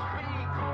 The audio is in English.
Far.